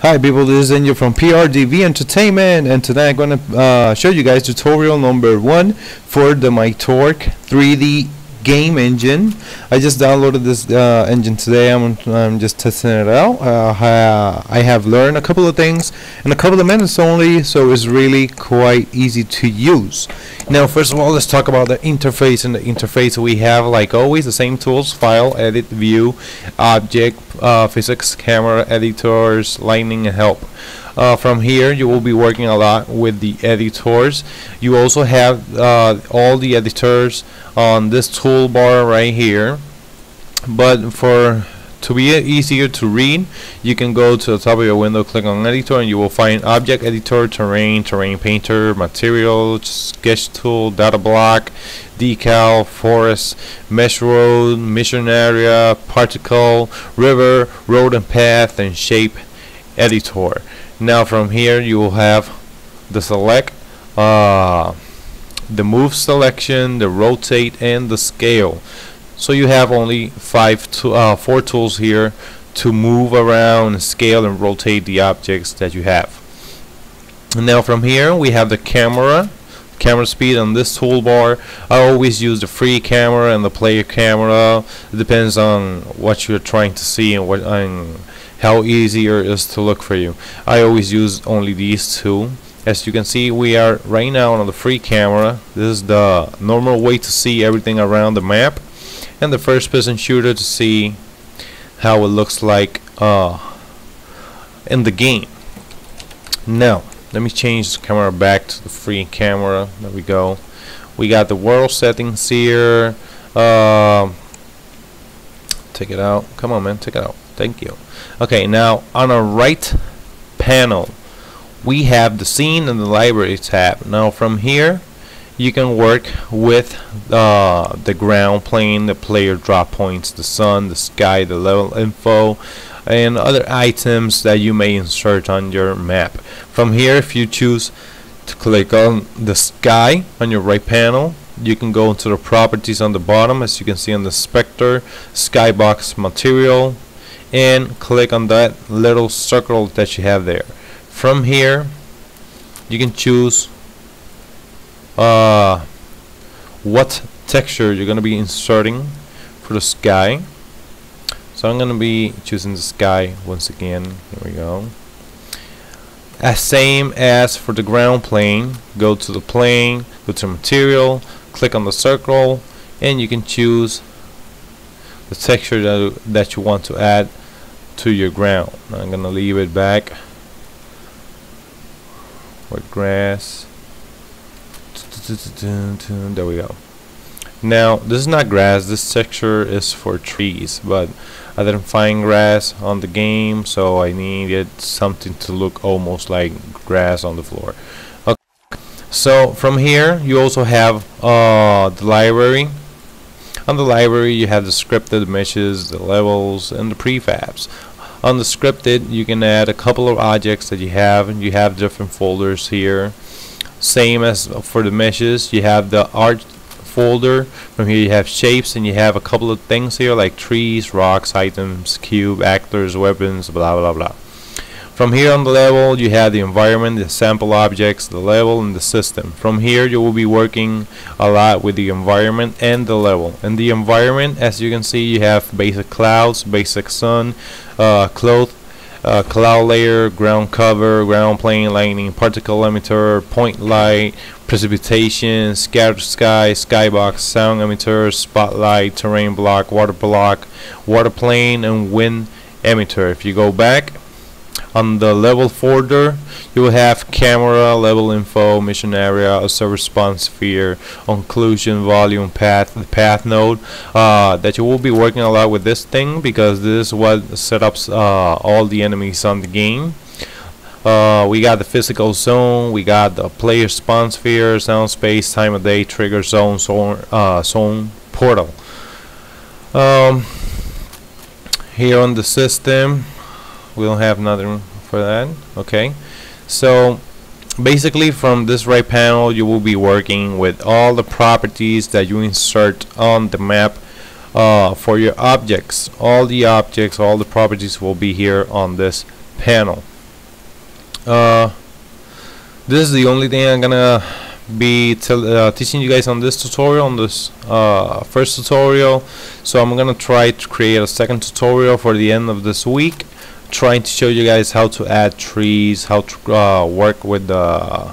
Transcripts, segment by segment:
Hi people, this is Angel from PRDV Entertainment and today I'm going to uh, show you guys tutorial number one for the MyTorque 3D game engine. I just downloaded this uh, engine today. I'm, I'm just testing it out. Uh, I have learned a couple of things in a couple of minutes only, so it's really quite easy to use. Now, first of all, let's talk about the interface. In the interface, we have, like always, the same tools: file, edit, view, object, uh, physics, camera, editors, lightning, and help. Uh, from here you will be working a lot with the editors you also have uh, all the editors on this toolbar right here but for to be easier to read you can go to the top of your window click on editor and you will find object editor terrain terrain painter material sketch tool data block decal forest mesh road mission area particle river road and path and shape editor. Now from here you will have the select uh, the move selection the rotate and the scale so you have only five to, uh, four tools here to move around scale and rotate the objects that you have and now from here we have the camera camera speed on this toolbar I always use the free camera and the player camera it depends on what you're trying to see and what and how easier it is to look for you. I always use only these two. As you can see, we are right now on the free camera. This is the normal way to see everything around the map. And the first person shooter to see how it looks like uh, in the game. Now, let me change the camera back to the free camera. There we go. We got the world settings here. Uh, take it out. Come on, man. Take it out. Thank you. Okay, now on our right panel, we have the scene and the library tab. Now from here, you can work with uh, the ground plane, the player drop points, the sun, the sky, the level info, and other items that you may insert on your map. From here, if you choose to click on the sky on your right panel, you can go into the properties on the bottom as you can see on the Spectre, Skybox Material, and click on that little circle that you have there from here you can choose uh, what texture you're going to be inserting for the sky so I'm going to be choosing the sky once again here we go as same as for the ground plane go to the plane go to material click on the circle and you can choose the texture that, that you want to add to your ground. I'm gonna leave it back with grass. There we go. Now this is not grass. This texture is for trees, but I didn't find grass on the game, so I needed something to look almost like grass on the floor. Okay. So from here, you also have uh, the library. On the library, you have the scripted meshes, the levels, and the prefabs on the scripted you can add a couple of objects that you have and you have different folders here same as for the meshes. You have the art folder. From here you have shapes and you have a couple of things here like trees rocks items cube actors weapons blah blah blah. From here on the level you have the environment the sample objects the level and the system. From here you will be working a lot with the environment and the level. In the environment as you can see you have basic clouds basic sun uh, cloth uh, cloud layer, ground cover, ground plane, lightning, particle emitter, point light, precipitation, scattered sky, skybox, sound emitter, spotlight, terrain block, water block, water plane, and wind emitter. If you go back, on the level folder you will have camera level info mission area a response sphere occlusion volume path the path node uh, that you will be working a lot with this thing because this is what setups uh, all the enemies on the game. Uh, we got the physical zone we got the player spawn sphere sound space time of day trigger zone zone, uh, zone portal. Um, here on the system we don't have nothing for that okay? So basically from this right panel you will be working with all the properties that you insert on the map uh, for your objects. All the objects all the properties will be here on this panel. Uh, this is the only thing I'm gonna be uh, teaching you guys on this tutorial on this uh, first tutorial. So I'm gonna try to create a second tutorial for the end of this week trying to show you guys how to add trees how to uh, work with the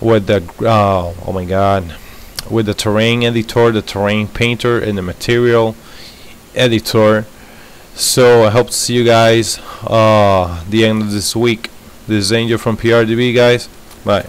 with the uh, oh my god with the terrain editor the terrain painter and the material editor. So I hope to see you guys uh, the end of this week. This is Angel from PRDV guys. Bye